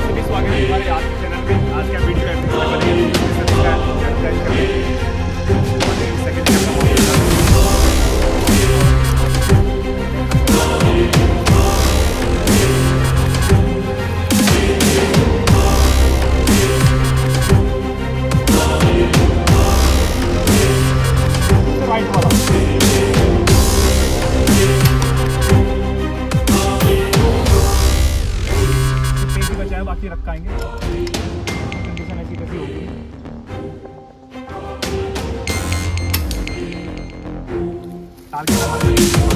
आप सभी स्वागत है हमारे आज के चैनल पे। आज का वीडियो है ही रखाएँगे। कंडीशन ऐसी कैसी होगी? टारगेट